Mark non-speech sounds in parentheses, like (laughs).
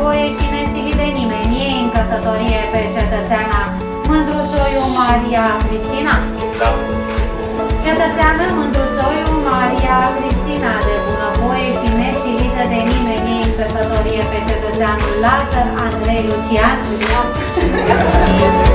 voie și nesilit de nimeni, e în căsătorie pe cetățeana Mândrușoiu Maria Cristina. Da. Cetățeană Mândrușoiu Maria Cristina, de bună bunăvoie și nesilită de nimeni, e în căsătorie pe cetățeanul Lazar Andrei Lucian. (laughs)